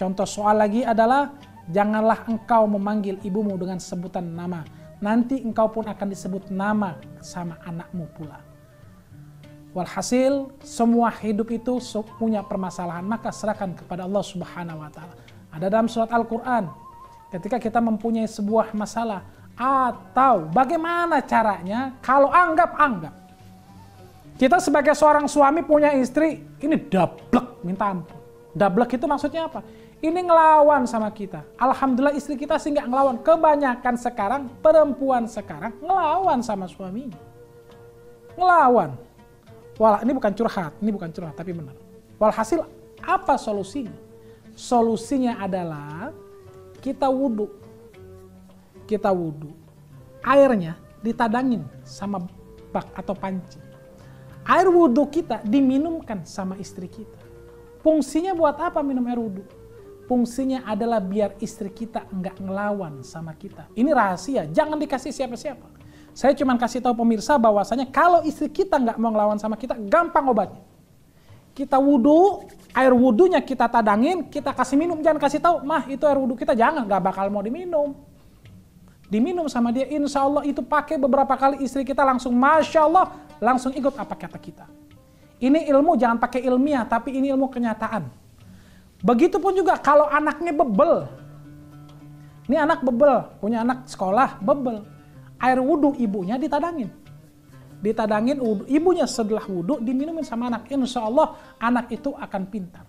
Contoh soal lagi adalah janganlah engkau memanggil ibumu dengan sebutan nama. Nanti engkau pun akan disebut nama sama anakmu pula. Walhasil semua hidup itu punya permasalahan maka serahkan kepada Allah Subhanahu wa taala. Ada dalam surat Al-Qur'an ketika kita mempunyai sebuah masalah atau bagaimana caranya kalau anggap anggap kita sebagai seorang suami punya istri ini dablek minta ampun. Dablek itu maksudnya apa? Ini ngelawan sama kita. Alhamdulillah istri kita sih nggak ngelawan. Kebanyakan sekarang perempuan sekarang ngelawan sama suaminya. Ngelawan. Wah ini bukan curhat, ini bukan curhat tapi benar. Walhasil apa solusinya? Solusinya adalah kita wudhu. Kita wudhu. Airnya ditadangin sama bak atau panci. Air wudhu kita diminumkan sama istri kita. Fungsinya buat apa minum air wudhu? Fungsinya adalah biar istri kita nggak ngelawan sama kita. Ini rahasia, jangan dikasih siapa-siapa. Saya cuma kasih tahu pemirsa bahwasanya kalau istri kita nggak mau ngelawan sama kita, gampang obatnya. Kita wudhu, air wudhunya kita tadangin, kita kasih minum, jangan kasih tahu, mah itu air wudhu kita jangan, nggak bakal mau diminum. Diminum sama dia, insya Allah itu pakai beberapa kali istri kita langsung, masya Allah, langsung ikut apa kata kita. Ini ilmu jangan pakai ilmiah, tapi ini ilmu kenyataan. Begitupun juga kalau anaknya bebel. Ini anak bebel, punya anak sekolah bebel. Air wudhu ibunya ditadangin. Ditadangin wudhu, ibunya setelah wudhu diminumin sama anak. Insya Allah anak itu akan pintar.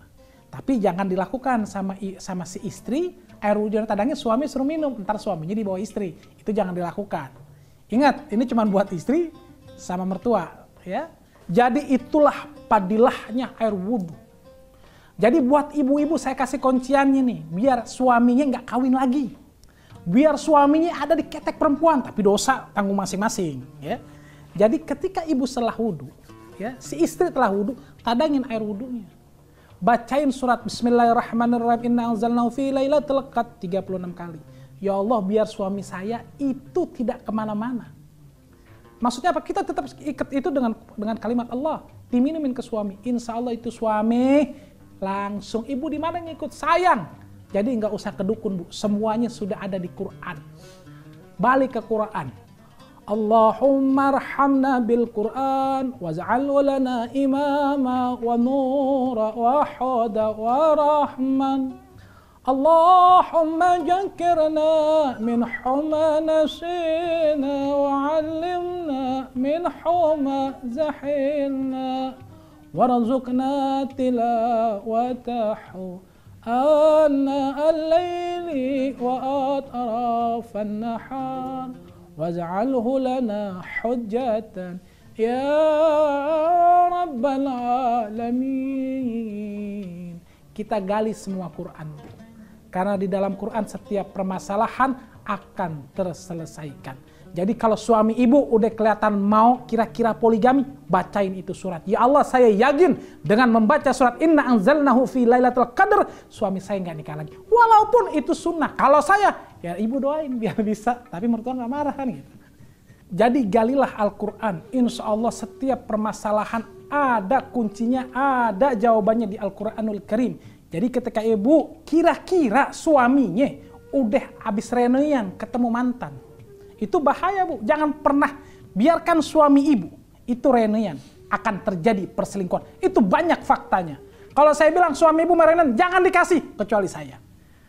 Tapi jangan dilakukan sama sama si istri, air wudhu yang tadangin suami suruh minum, ntar suaminya dibawa istri. Itu jangan dilakukan. Ingat, ini cuma buat istri sama mertua. ya. Jadi itulah padilahnya air wudhu. Jadi buat ibu-ibu saya kasih kunciannya nih, biar suaminya nggak kawin lagi. Biar suaminya ada di ketek perempuan, tapi dosa tanggung masing-masing. Ya. Jadi ketika ibu setelah wudhu, ya, si istri telah wudhu, tadangin air wudhunya. Bacain surat Bismillahirrahmanirrahim, Inna anzalnahu fi lailatul qadr 36 kali. Ya Allah biar suami saya itu tidak ke mana-mana. Maksudnya apa? Kita tetap ikat itu dengan dengan kalimat Allah. Diminumin ke suami. Insya Allah itu suami langsung ibu di mana ngikut sayang. Jadi nggak usah ke dukun bu, semuanya sudah ada di Quran. Balik ke Quran. Allahumma arhamna bil Quran waj'al lana imama wa nura wa huda wa rahman. Allahumma jakirna min huma nasina wa 'allimna min huma zahilna. وارزقنا تلاوته آناء الليل وأطراف النهار واجعله لنا حجة يا رب العالمين kita gali semua Quran karena di dalam Quran setiap permasalahan akan terselesaikan jadi kalau suami ibu udah kelihatan mau kira-kira poligami, bacain itu surat. Ya Allah saya yakin dengan membaca surat Inna anzalnahu fi lailatul qadr, suami saya nggak nikah lagi. Walaupun itu sunnah. Kalau saya, ya ibu doain biar bisa. Tapi mertua nggak marah kan gitu. Jadi galilah Al-Quran. Insya Allah setiap permasalahan ada kuncinya, ada jawabannya di Al-Quranul Karim. Jadi ketika ibu kira-kira suaminya udah habis reunian ketemu mantan itu bahaya bu. Jangan pernah biarkan suami ibu itu reunian akan terjadi perselingkuhan. Itu banyak faktanya. Kalau saya bilang suami ibu reunian jangan dikasih kecuali saya.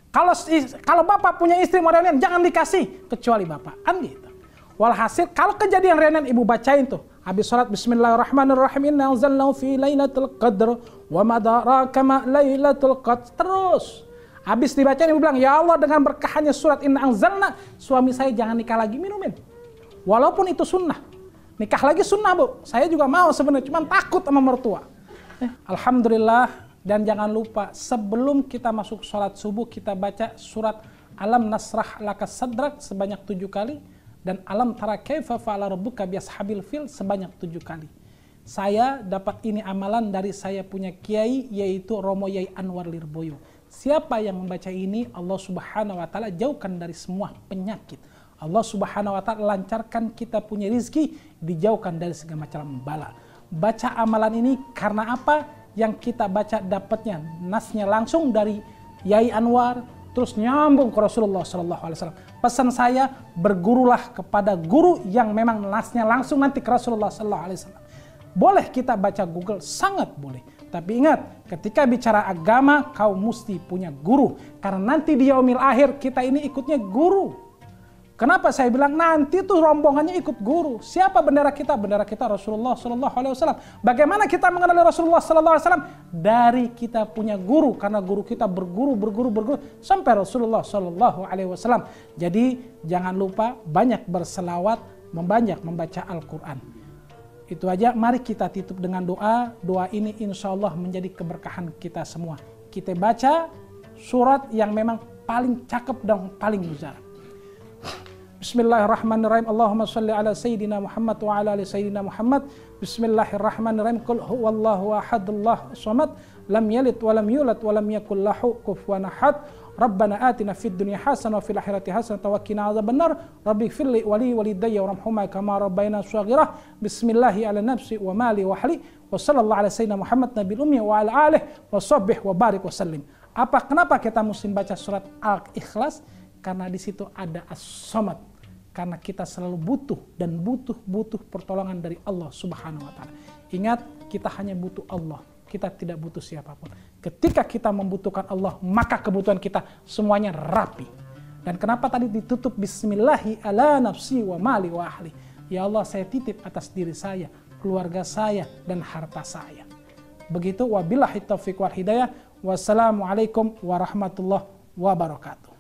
Kalau kalau bapak punya istri reunian jangan dikasih kecuali bapak. Kan gitu. Walhasil kalau kejadian reunian ibu bacain tuh habis sholat Bismillahirrahmanirrahim inna fi lailatul qadr wa madaraka ma lailatul qadr terus Habis dibaca ibu bilang, ya Allah dengan berkahnya surat Inna Anzalna, suami saya jangan nikah lagi minumin. Walaupun itu sunnah. Nikah lagi sunnah bu. Saya juga mau sebenarnya, cuma takut sama mertua. Eh, Alhamdulillah dan jangan lupa sebelum kita masuk sholat subuh kita baca surat Alam Nasrah Laka Sadrak sebanyak tujuh kali dan Alam Tara Kaifa Fa'ala Rabbuka Biashabil Fil sebanyak tujuh kali. Saya dapat ini amalan dari saya punya kiai yaitu Romo Yai Anwar Lirboyo Siapa yang membaca ini, Allah Subhanahu wa taala jauhkan dari semua penyakit. Allah Subhanahu wa taala lancarkan kita punya rizki, dijauhkan dari segala macam bala. Baca amalan ini karena apa? Yang kita baca dapatnya nasnya langsung dari Yai Anwar, terus nyambung ke Rasulullah Sallallahu Alaihi Wasallam. Pesan saya bergurulah kepada guru yang memang nasnya langsung nanti ke Rasulullah Sallallahu Alaihi Wasallam. Boleh kita baca Google, sangat boleh. Tapi ingat, ketika bicara agama, kau mesti punya guru. Karena nanti di yaumil akhir, kita ini ikutnya guru. Kenapa saya bilang nanti tuh rombongannya ikut guru? Siapa bendera kita? Bendera kita Rasulullah Sallallahu Alaihi Wasallam. Bagaimana kita mengenali Rasulullah Sallallahu Alaihi Wasallam? Dari kita punya guru, karena guru kita berguru, berguru, berguru sampai Rasulullah Sallallahu Alaihi Wasallam. Jadi jangan lupa banyak berselawat, membanyak membaca Al-Quran. Itu aja, mari kita tutup dengan doa. Doa ini insya Allah menjadi keberkahan kita semua. Kita baca surat yang memang paling cakep dan paling mujarab. Bismillahirrahmanirrahim. Allahumma salli ala Sayyidina Muhammad wa ala ali Sayyidina Muhammad. Bismillahirrahmanirrahim. Qul huwallahu ahad Allah samad. Lam yalid wa lam yulad wa lam yakul lahu kufuwan ahad. Rabbana atina fid dunya hasanah wa fil akhirati hasanah wa qina adzabannar. Rabbi firli wali walidayya warhamhuma kama rabbayana shaghirah. Bismillahi ala nafsi wa mali wa ahli. Wa sallallahu ala sayyidina Muhammad nabil ummi wa ala alihi wa sahbihi wa barik wa sallim. Apa kenapa kita mesti baca surat Al-Ikhlas? Karena di situ ada as-samad. Karena kita selalu butuh dan butuh-butuh pertolongan dari Allah Subhanahu wa taala. Ingat, kita hanya butuh Allah kita tidak butuh siapa pun. Ketika kita membutuhkan Allah, maka kebutuhan kita semuanya rapi. Dan kenapa tadi ditutup bismillahi ala nafsi wa mali wa ahli. Ya Allah saya titip atas diri saya, keluarga saya, dan harta saya. Begitu wabillahi taufiq wal hidayah. Wassalamualaikum warahmatullahi wabarakatuh.